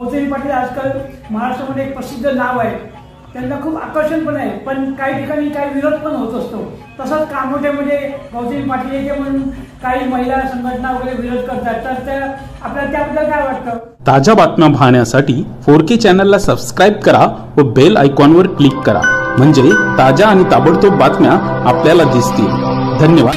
गौतमी पाटील आजकाल महाराष्ट्रामध्ये एक प्रसिद्ध नाव आहे. त्यांना खूप आकर्षण पण आहे. पण काही ठिकाणी काही विरोध पण होत असतो. तसंच कामोठ्यामध्ये गौतमी पाटील येते म्हणून काही महिला संघटना वगैरे विरोध करतात तर त्या आपल्याला त्याबद्दल काय वाटतं? ताज्या बातम्या पाहण्यासाठी फोर के चॅनलला सबस्क्राईब करा व बेल आयकॉनवर क्लिक करा. म्हणजे ताज्या आणि ताबडतोब बातम्या आपल्याला दिसतील. धन्यवाद.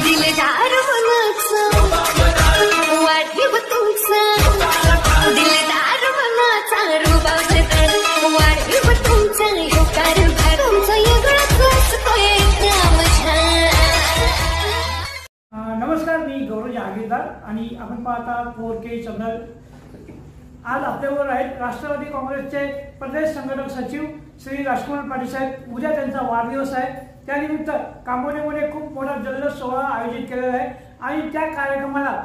मी आणि आपण पाहता फोर के चॅनल आज आपल्याबरोबर आहेत राष्ट्रवादी काँग्रेसचे प्रदेश संघटक सचिव श्री राजकुमार पाटील साहेब. उद्या त्यांचा वाढदिवस आहे. त्यानिमित्त कांबोलीमध्ये खूप मोठा जल्लोष सोहळा आयोजित केलेला आहे. आणि त्या कार्यक्रमाला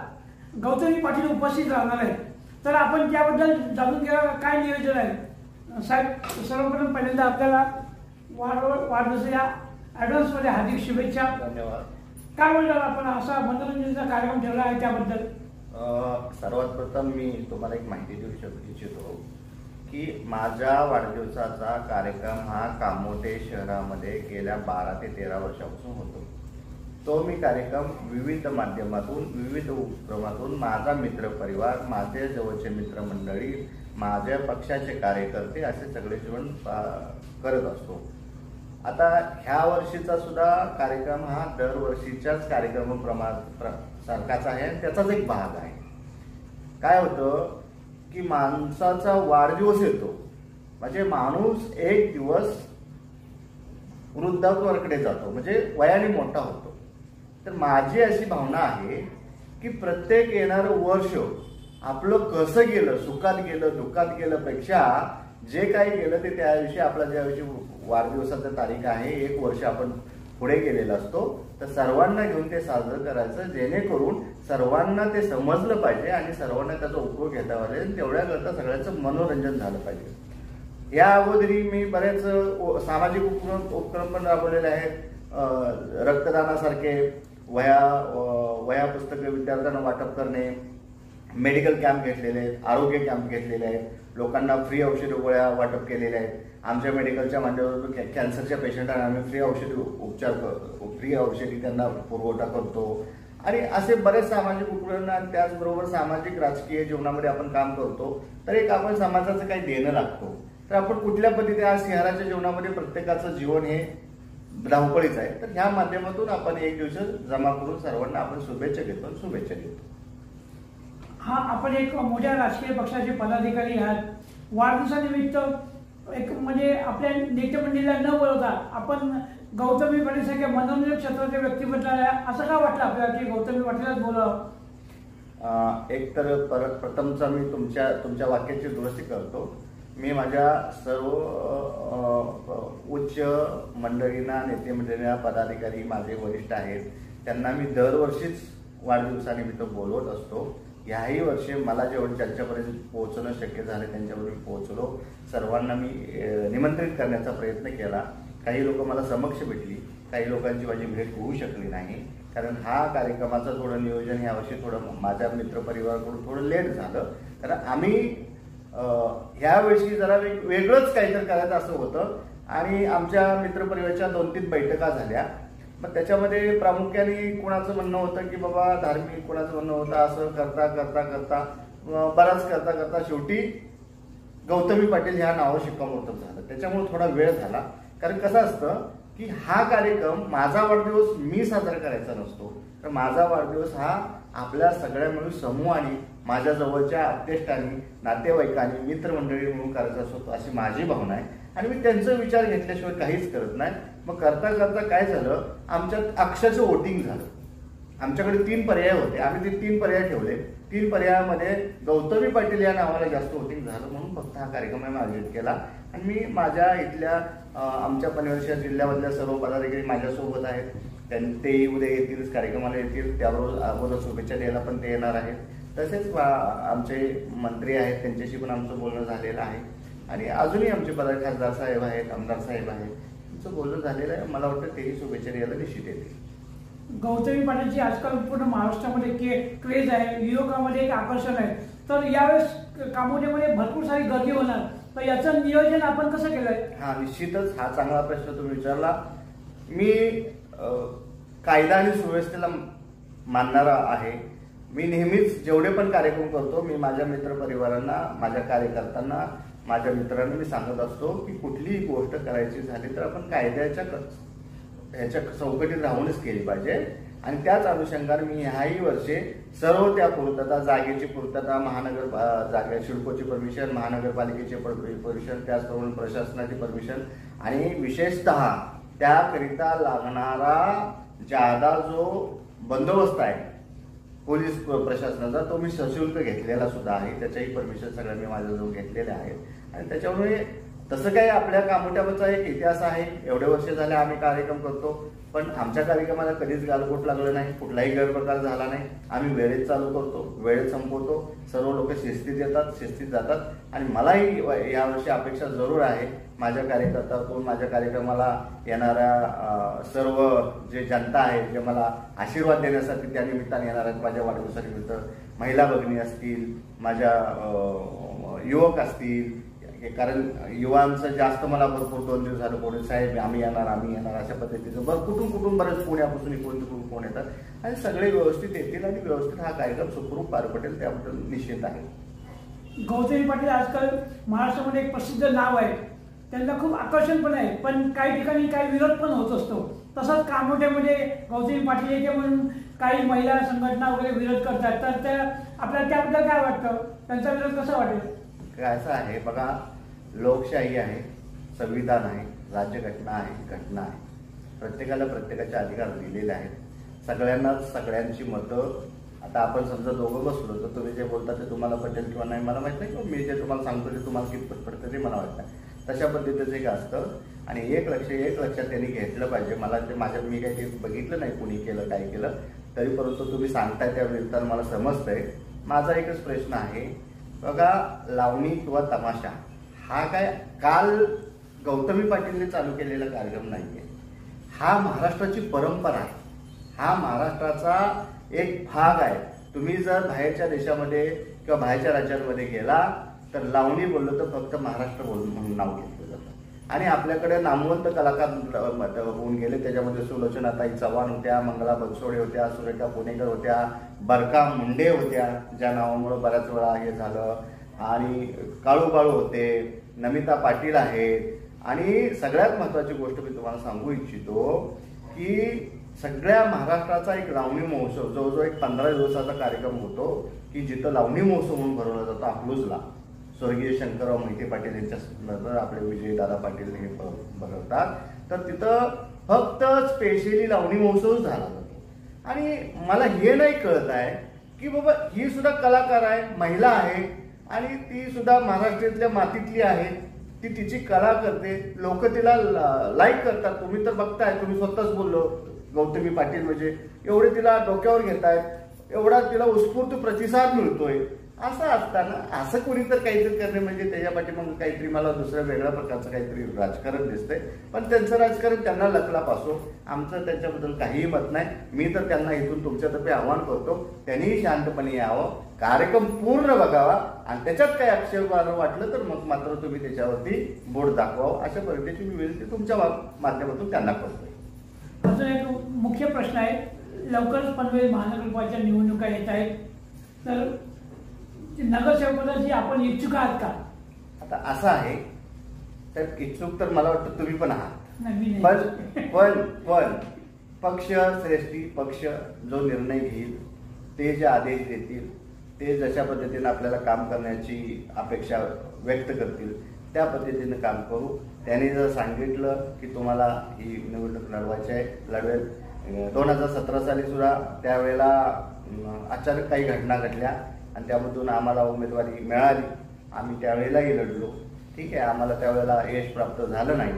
गौतमी पाटील उपस्थित राहणार आहेत. तर आपण त्याबद्दल जाणून घ्या काय नियोजन आहे? साहेब सर्वप्रथम पहिल्यांदा आपल्याला वाढ या ॲडव्हान्समध्ये हार्दिक शुभेच्छा. धन्यवाद. काय बोलणार आपण? असा मनोरंजनचा कार्यक्रम ठेवला आहे त्याबद्दल. सर्वात प्रथम मी तुम्हाला एक माहिती देऊ शक इच्छितो की माझ्या वाढदिवसाचा कार्यक्रम हा कामोटे शहरामध्ये गेल्या बारा ते तेरा वर्षापासून होतो. तो मी कार्यक्रम विविध माध्यमातून विविध उपक्रमातून माझा मित्रपरिवार माझे जवळचे मित्रमंडळी माझ्या पक्षाचे कार्यकर्ते असे सगळे जीवन करत असतो. आता ह्या वर्षीचा सुद्धा कार्यक्रम हा दरवर्षीच्याच कार्यक्रमाप्रमाण प्रमा सारखाच आहे आणि त्याचाच एक भाग आहे. काय होतं की माणसाचा वाढदिवस येतो. म्हणजे माणूस एक दिवस वृद्धात्वाकडे जातो. म्हणजे वयाने मोठा होतो. तर माझी अशी भावना आहे की प्रत्येक येणारं वर्ष आपलं कसं गेलं सुखात गेलं दुःखात गेलं पेक्षा जे काही केलं ते त्याविषयी आपला ज्याविषयी वाढदिवसाचा तारीख आहे एक वर्ष आपण पुढे गेलेला असतो तर सर्वांना घेऊन ते साजरं करायचं जेणेकरून सर्वांना ते समजलं पाहिजे आणि सर्वांना त्याचा उपयोग घेता पाहिजे आणि तेवढ्याकरता सगळ्याचं मनोरंजन झालं पाहिजे. या अगोदरी मी बरेच सामाजिक उपक्रम उपक्रम पण राबवलेले आहेत. रक्तदानासारखे वया वया पुस्तकं विद्यार्थ्यांना वाटप करणे मेडिकल कॅम्प घेतलेले आहेत आरोग्य कॅम्प घेतलेले आहेत. लोकांना फ्री औषध गोळ्या वाटप केलेल्या आहेत. आमच्या मेडिकलच्या माध्यमातून कॅ- कॅन्सरच्या पेशंटांना आम्ही फ्री औषधी उपचार करतो फ्री औषधी त्यांना पुरवठा करतो. आणि असे बरेच सामाजिक उपक्रम आणि त्याचबरोबर सामाजिक राजकीय जीवनामध्ये आपण काम करतो तर एक आपण समाजाचं काही देणं लागतो. तर आपण कुठल्या पद्धतीने आज शहराच्या जीवनामध्ये प्रत्येकाचं जीवन हे धावपळीच आहे तर ह्या माध्यमातून आपण एक दिवस जमा करून सर्वांना आपण शुभेच्छा घेतो आणि शुभेच्छा देतो. हा आपण एक मोठ्या राजकीय पक्षाचे पदाधिकारी आहात. वाढदिवसानिमित्त एक म्हणजे आपल्या नेतेमंडळीला न बोलवता आपण गौतमी पाटील सारख्या मनोरंजन क्षेत्राच्या व्यक्तिमत्वाला असं का वाटलं आपल्याला की गौतमी पाटीलच बोलावं? एक तर परत प्रथमचा मी तुमच्या तुमच्या वाक्याची दुरुस्ती करतो. मी माझ्या सर्व उच्च मंडळींना नेते मंडळींना पदाधिकारी माझे वरिष्ठ आहेत त्यांना मी दरवर्षीच वाढदिवसानिमित्त बोलवत असतो. ह्याही वर्षी मला जेवढं ज्यांच्यापर्यंत पोहोचणं शक्य झालं त्यांच्यापर्यंत पोहोचलो. सर्वांना मी निमंत्रित करण्याचा प्रयत्न केला. काही लोक मला समक्ष भेटली. काही लोकांची माझी भेट होऊ शकली नाही. कारण हा कार्यक्रमाचं थोडं नियोजन यावर्षी थोडं माझ्या मित्रपरिवाराकडून थोडं लेट झालं. कारण आम्ही ह्यावेळी जरा वेग वेगळंच काहीतरी करायचं असं होतं. आणि आमच्या मित्रपरिवाराच्या दोन तीन बैठका झाल्या. मग त्याच्यामध्ये प्रामुख्याने कोणाचं म्हणणं होतं की बाबा धार्मिक कोणाचं म्हणणं होतं असं करता करता करता बराच करता करता शेवटी गौतमी पाटील ह्या नावावर शिक्कामोर्तब झालं. त्याच्यामुळे थोडा वेळ झाला. कारण कसं असतं की हा कार्यक्रम माझा वाढदिवस मी साजरा करायचा नसतो. तर माझा वाढदिवस हा आपल्या सगळ्या मिळून समूहाने माझ्या जवळच्या अध्यक्षांनी नातेवाईकांनी मित्रमंडळी म्हणून करायचा असतो अशी माझी भावना आहे. आणि मी त्यांचा विचार घेतल्याशिवाय काहीच करत नाही. मग करता करता काय झालं? आमच्यात अक्षरचं वोटिंग झालं. आमच्याकडे तीन पर्याय होते. आम्ही ते तीन पर्याय ठेवले. तीन पर्यायामध्ये गौतमी पाटील या नावाला जास्त वोटिंग झालं म्हणून फक्त हा कार्यक्रम आम्ही आयोजित केला. आणि मी माझ्या इथल्या आमच्या पनवेलच्या जिल्ह्यामधल्या सर्व पदाधिकारी माझ्यासोबत आहेत. त्यां- ते उद्या येतील कार्यक्रमाला येतील. त्याबरोबर अगोदर शुभेच्छा द्यायला पण ते येणार आहेत. तसेच आमचे मंत्री आहेत. त्यांच्याशी पण आमचं बोलणं झालेलं आहे. आणि अजूनही आमचे पदा खासदार साहेब आहेत आमदार साहेब आहेत. तुमचं बोलणं झालेलं आहे. मला वाटतं तेही शुभेच्छा द्यायला निश्चित येतील. गौतमी पाटीलची आजकाल पूर्ण महाराष्ट्रामध्ये के क्रेज आहे. युवकामध्ये एक आकर्षण आहे. तर यावेळेस कामोठ्यामध्ये भरपूर सारी गर्दी होणार. तर याचं नियोजन आपण कसं केलंय? हा निश्चितच हा चांगला प्रश्न तुम्ही विचारला. मी कायदा आणि सुव्यवस्थेला मानणारा आहे. मी नेहमीच जेवढे पण कार्यक्रम करतो मी माझ्या मित्र परिवारांना माझ्या कार्यकर्त्यांना माझ्या मित्रांना मी सांगत असतो की कुठलीही गोष्ट करायची झाली तर आपण कायद्याच्या क- ह्याच्या चौकटीत राहूनच केली पाहिजे. आणि त्याच अनुषंगाने मी ह्याही वर्षी सर्व त्या पूर्तता जागेची पूर्तता महानगर जागे शिडकोची परमिशन महानगरपालिकेचे परमिशन त्याचप्रमाणे प्रशासनाची परमिशन आणि विशेषतः त्याकरिता लागणारा जादा जो बंदोबस्त आहे पोलीस प्रशासनाचा तो मी सशुल्क घेतलेला सुद्धा आहे. त्याच्याही परमिशन सगळ्या मी माझ्याजवळ घेतलेल्या आहेत. आणि त्याच्यामुळे तसं काय आपल्या कामोट्यावरचा एक इतिहास आहे. एवढे वर्ष झाले आम्ही कार्यक्रम करतो. पण आमच्या कार्यक्रमाला कधीच गालबोट लागलं नाही. कुठलाही गैरप्रकार झाला नाही. आम्ही वेळेत चालू करतो. वेळेत संपवतो. सर्व लोक शिस्तीत येतात शिस्तीत जातात. आणि मलाही यावर्षी अपेक्षा जरूर आहे. माझ्या कार्यकर्त्यातून माझ्या कार्यक्रमाला येणाऱ्या सर्व जे जनता आहे जे मला आशीर्वाद देण्यासाठी त्या निमित्ताने येणार आहेत माझ्या वाढदिवसानिमित्त. महिला भगिनी असतील माझ्या युवक असतील हे कारण युवांचं जास्त मला भरपूर दोन दिवस झालं कोणी साहेब आम्ही येणार आम्ही येणार अशा पद्धतीचं. बरं कुठून कुठून बरेच पुण्यापासून इकडून तिकडून फोन येतात. आणि सगळे व्यवस्थित येतील आणि व्यवस्थित हा कार्यक्रम सुखरूप पार पडेल त्याबद्दल निश्चित आहे. गौतमी पाटील आजकाल महाराष्ट्रामध्ये एक प्रसिद्ध नाव आहे. त्यांना खूप आकर्षण पण आहे. पण काही ठिकाणी काही विरोध पण होत असतो. तसंच कामोठ्यामध्ये गौतमी पाटील येते म्हणून काही महिला संघटना वगैरे विरोध करतात. तर त्या आपल्याला त्याबद्दल काय वाटतं? त्यांचा विरोध कसा वाटेल? असं आहे बघा लोकशाही आहे संविधान आहे राज्यघटना आहे घटना आहे. प्रत्येकाला प्रत्येकाचे अधिकार दिलेले आहेत. सगळ्यांनाच सगळ्यांची मतं आता आपण समजा दोघं बसलो तर तुम्ही जे बोलता ते तुम्हाला पटेल किंवा नाही मला माहीत नाही किंवा मी जे तुम्हाला सांगतो ते तुम्हाला कितपत पडतं ते मला वाटतं. तशा पद्धतीचं एक असतं. आणि एक लक्ष एक लक्षात त्यांनी घेतलं पाहिजे. मला ते माझ्या मी काही ते बघितलं नाही कुणी केलं काय केलं. तरी परंतु तुम्ही सांगताय त्या विरुद्धानं मला समजतंय. माझा एकच प्रश्न आहे बघा लावणी किंवा तमाशा हा काय काल गौतमी पाटीलने चालू केलेला कार्यक्रम नाहीये. हा महाराष्ट्राची परंपरा आहे. हा महाराष्ट्राचा एक भाग आहे. तुम्ही जर बाहेरच्या देशामध्ये किंवा बाहेरच्या राज्यांमध्ये गेला तर लावणी बोललो तर फक्त महाराष्ट्र बोल म्हणून नाव घेतलं. आणि आपल्याकडे नामवंत कलाकार होऊन गेले. त्याच्यामध्ये सुलोचनाताई चव्हाण होत्या मंगला बनसोडे होत्या सुरेखा पुणेकर होत्या बरका मुंडे होत्या ज्या नावामुळे बऱ्याच वेळा हे झालं. आणि काळू बाळू होते नमिता पाटील आहेत आणि सगळ्यात महत्वाची गोष्ट मी तुम्हाला सांगू इच्छितो की सगळ्या महाराष्ट्राचा एक लावणी महोत्सव जवळजवळ एक पंधरा दिवसाचा कार्यक्रम होतो की जिथं लावणी महोत्सव म्हणून भरवला जातो अकलूजला. स्वर्गीय शंकरराव मोहिते पाटील यांच्या नंतर आपले विजयदादा पाटील हे भ- तर तिथं फक्त स्पेशली लावणी महोत्सव झाला जातो आणि मला हे नाही कळत आहे की बाबा ही सुद्धा कलाकार आहे महिला आहे आणि ती सुद्धा महाराष्ट्रातल्या मातीतली आहे. ती तिची कला करते. लोक तिला लाईक करतात. तुम्ही तर बघताय तुम्ही स्वतःच बोललो गौतमी पाटील म्हणजे. एवढे तिला डोक्यावर घेतायत. एवढा तिला उत्स्फूर्त प्रतिसाद मिळतोय. असं असताना असं कोणी तर काहीतरी करणे म्हणजे त्याच्या मग काहीतरी मला दुसऱ्या वेगळ्या प्रकारचं काहीतरी राजकारण दिसतंय. पण त्यांचं राजकारण त्यांना लकलाप असो आमचं त्यांच्याबद्दल काहीही मत नाही. मी तर त्यांना इथून तुमच्यातर्फे आव्हान करतो त्यांनीही शांतपणे यावं कार्यक्रम पूर्ण बघावा आणि त्याच्यात काही अक्षर वाटलं तर मग मात्र तुम्ही त्याच्यावरती बोट दाखवावं. अशा पद्धतीची मी विनंती तुमच्या माध्यमातून त्यांना करतोय. अजून एक मुख्य प्रश्न आहे. लवकरच पनवेल महानगरपालिकेच्या निवडणुका येत आहेत. तर नगरसेवकाची आपण इच्छुक आहात का? आता असं आहे तर इच्छुक तर मला वाटतं तुम्ही पण आहात. नाही मी पण नाही पण पण पक्ष श्रेष्ठी पक्ष जो निर्णय घेईल ते जे आदेश देतील ते जशा पद्धतीने आपल्याला काम करण्याची अपेक्षा व्यक्त करतील त्या पद्धतीने काम करू. त्यांनी जर सांगितलं की तुम्हाला ही निवडणूक लढवायची आहे लढवेल. दोन हजार सतरा साली सुद्धा त्यावेळेला अं, अचानक काही घटना घडल्या. आणि त्यामधून आम्हाला उमेदवारी मिळाली. आम्ही त्यावेळेलाही लढलो. ठीक आहे आम्हाला त्यावेळेला यश प्राप्त झालं नाही.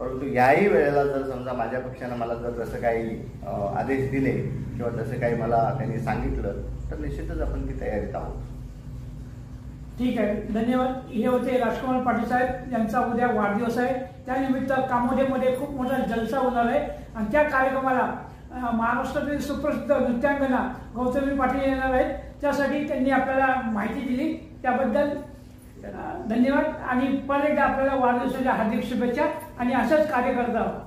परंतु याही वेळेला जर समजा माझ्या पक्षानं मला जर तसं काही आदेश दिले किंवा तसं काही मला त्यांनी सांगितलं तर निश्चितच आपण ती तयारीत आहोत. ठीक आहे. धन्यवाद. हे होते राजकुमार पाटील साहेब. यांचा उद्या वाढदिवस आहे. त्यानिमित्त कामोदेमध्ये खूप मोठा जलसा होणार आहे. आणि त्या कार्यक्रमाला महाराष्ट्रातील सुप्रसिद्ध नृत्यांगना गौतमी पाटील येणार आहेत. त्यासाठी त्यांनी आपल्याला माहिती दिली. त्याबद्दल धन्यवाद. आणि परत एकदा आपल्याला वाढदिवसाच्या हार्दिक शुभेच्छा आणि असंच कार्य करत आहोत